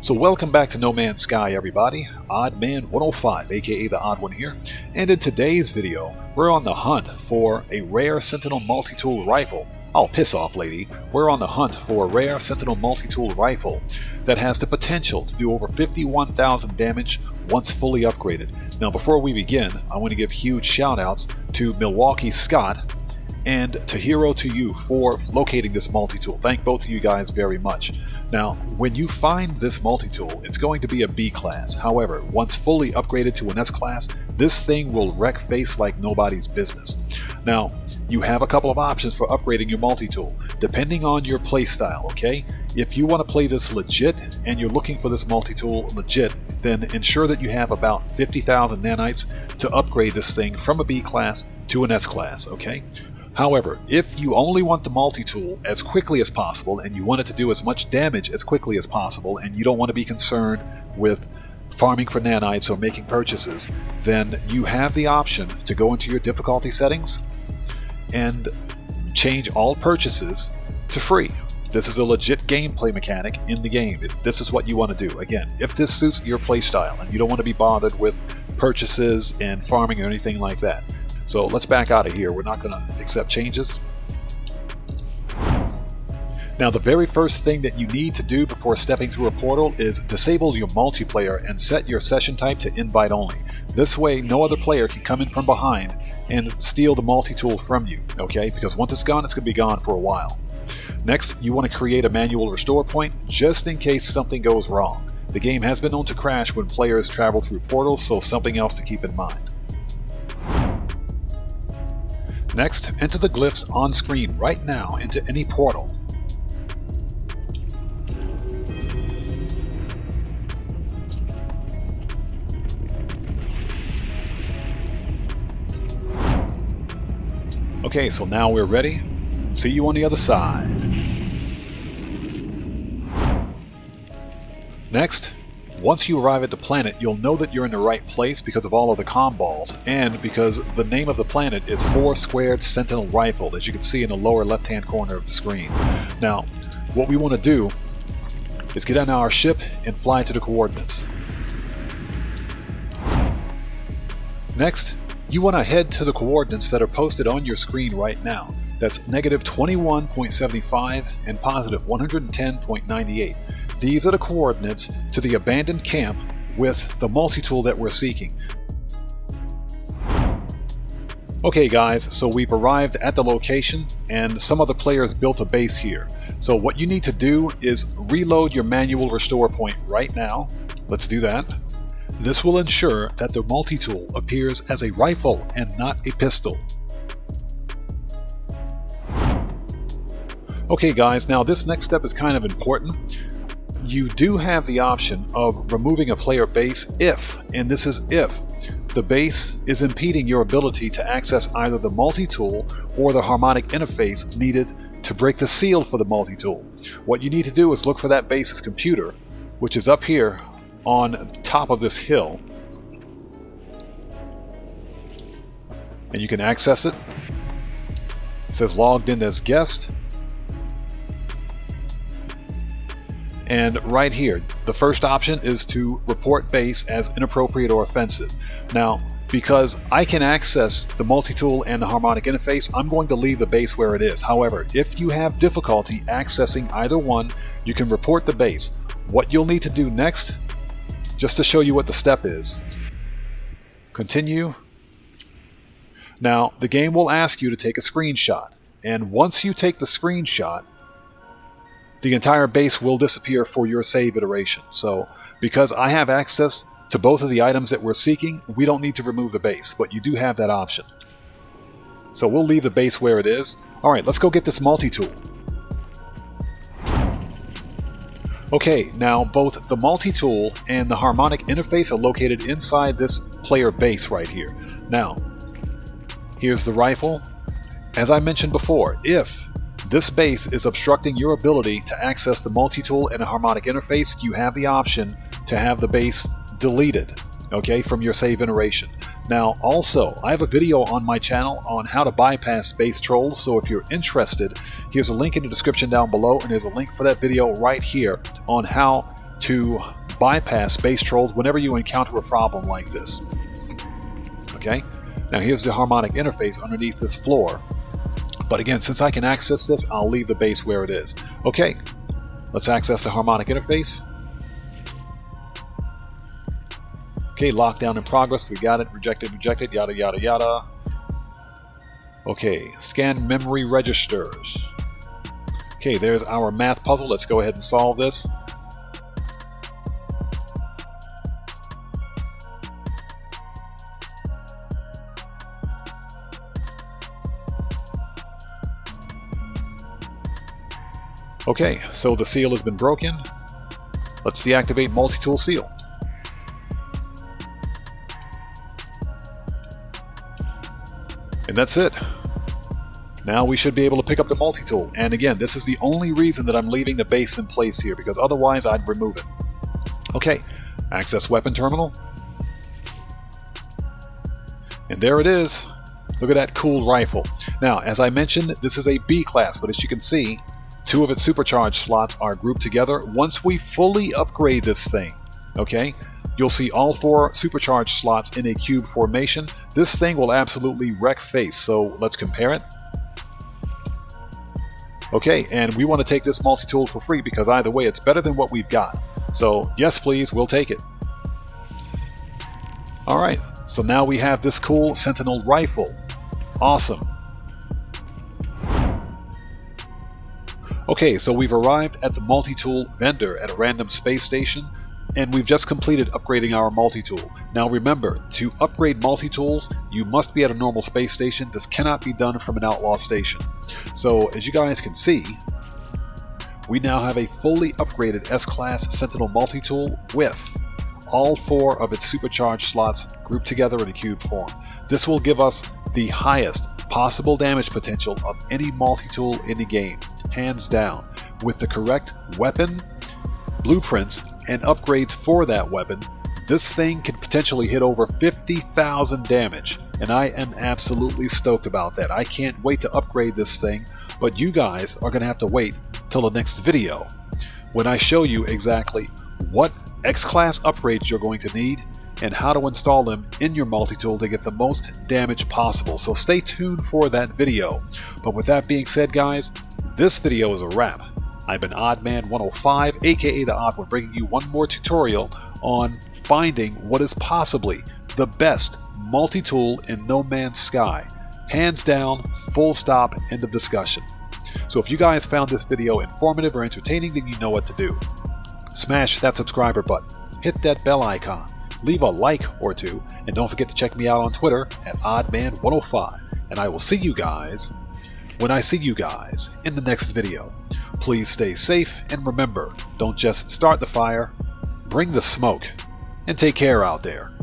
So welcome back to No Man's Sky everybody, Oddman 105 aka the Odd One here, and in today's video we're on the hunt for a rare Sentinel multi-tool rifle. I'll piss off lady, we're on the hunt for a rare Sentinel multi-tool rifle that has the potential to do over 51,000 damage once fully upgraded. Now before we begin, I want to give huge shout outs to Milwaukee Scott and Tahiro to you for locating this multi-tool. Thank both of you guys very much. Now, when you find this multi-tool, it's going to be a B class. However, once fully upgraded to an S class, this thing will wreck face like nobody's business. Now, you have a couple of options for upgrading your multi-tool, depending on your playstyle, okay? If you want to play this legit and you're looking for this multi-tool legit, then ensure that you have about 50,000 nanites to upgrade this thing from a B class to an S class, okay? However, if you only want the multi-tool as quickly as possible and you want it to do as much damage as quickly as possible and you don't want to be concerned with farming for nanites or making purchases, then you have the option to go into your difficulty settings and change all purchases to free. This is a legit gameplay mechanic in the game. If this is what you want to do. Again, if this suits your playstyle and you don't want to be bothered with purchases and farming or anything like that, so let's back out of here. We're not going to accept changes. Now the very first thing that you need to do before stepping through a portal is disable your multiplayer and set your session type to invite only. This way no other player can come in from behind and steal the multi-tool from you, okay? Because once it's gone, it's going to be gone for a while. Next, you want to create a manual restore point just in case something goes wrong. The game has been known to crash when players travel through portals, so something else to keep in mind. Next, enter the glyphs on screen right now into any portal. Okay, so now we're ready. See you on the other side. Next, once you arrive at the planet, you'll know that you're in the right place because of all of the com balls, and because the name of the planet is 4 Squared Sentinel Rifle, as you can see in the lower left-hand corner of the screen. Now, what we want to do is get on our ship and fly to the coordinates. Next, you want to head to the coordinates that are posted on your screen right now. That's negative 21.75 and positive 110.98. These are the coordinates to the abandoned camp with the multi-tool that we're seeking. Okay guys, so we've arrived at the location and some other players built a base here. So what you need to do is reload your manual restore point right now. Let's do that. This will ensure that the multi-tool appears as a rifle and not a pistol. Okay guys, now this next step is kind of important you do have the option of removing a player base if, and this is if, the base is impeding your ability to access either the multi-tool or the harmonic interface needed to break the seal for the multi-tool. What you need to do is look for that base's computer, which is up here on top of this hill. And you can access it. It says logged in as guest. And right here, the first option is to report base as inappropriate or offensive. Now, because I can access the multi-tool and the harmonic interface, I'm going to leave the base where it is. However, if you have difficulty accessing either one, you can report the base. What you'll need to do next, just to show you what the step is, continue. Now, the game will ask you to take a screenshot. And once you take the screenshot, the entire base will disappear for your save iteration. So because I have access to both of the items that we're seeking, we don't need to remove the base, but you do have that option. So we'll leave the base where it is. Alright, let's go get this multi-tool. Okay, now both the multi-tool and the harmonic interface are located inside this player base right here. Now, here's the rifle. As I mentioned before, if this base is obstructing your ability to access the multi-tool and a harmonic interface. You have the option to have the base deleted, okay, from your save iteration. Now, also, I have a video on my channel on how to bypass base trolls, so if you're interested, here's a link in the description down below, and there's a link for that video right here on how to bypass base trolls whenever you encounter a problem like this. Okay, now here's the harmonic interface underneath this floor. But again, since I can access this, I'll leave the base where it is. Okay, let's access the harmonic interface. Okay, lockdown in progress. We got it. Rejected, rejected, yada, yada, yada. Okay, scan memory registers. Okay, there's our math puzzle. Let's go ahead and solve this. Okay, so the seal has been broken. Let's deactivate multi-tool seal. And that's it. Now we should be able to pick up the multi-tool. And again, this is the only reason that I'm leaving the base in place here, because otherwise I'd remove it. Okay, access weapon terminal. And there it is. Look at that cool rifle. Now, as I mentioned, this is a B class, but as you can see, two of its supercharged slots are grouped together. Once we fully upgrade this thing, okay, You'll see all four supercharged slots in a cube formation. This thing will absolutely wreck face, so let's compare it. Okay, and we want to take this multi-tool for free because either way it's better than what we've got. So yes please, we'll take it. Alright, so now we have this cool Sentinel rifle. Awesome. Okay, so we've arrived at the multi-tool vendor at a random space station and we've just completed upgrading our multi-tool. Now remember, to upgrade multi-tools, you must be at a normal space station. This cannot be done from an outlaw station. So as you guys can see, we now have a fully upgraded S-Class Sentinel multi-tool with all four of its supercharged slots grouped together in a cube form. This will give us the highest possible damage potential of any multi-tool in the game, hands down. With the correct weapon, blueprints, and upgrades for that weapon, this thing could potentially hit over 50,000 damage, and I am absolutely stoked about that. I can't wait to upgrade this thing, but you guys are going to have to wait till the next video when I show you exactly what X-Class upgrades you're going to need and how to install them in your multi-tool to get the most damage possible. So stay tuned for that video. But with that being said guys, this video is a wrap. I've been Oddman105, aka The Odd One, bringing you one more tutorial on finding what is possibly the best multi-tool in No Man's Sky. Hands down, full stop, end of discussion. So if you guys found this video informative or entertaining, then you know what to do. Smash that subscriber button, hit that bell icon, leave a like or two, and don't forget to check me out on Twitter at Oddman105. And I will see you guys when I see you guys in the next video. Please stay safe and remember, don't just start the fire, bring the smoke, and take care out there.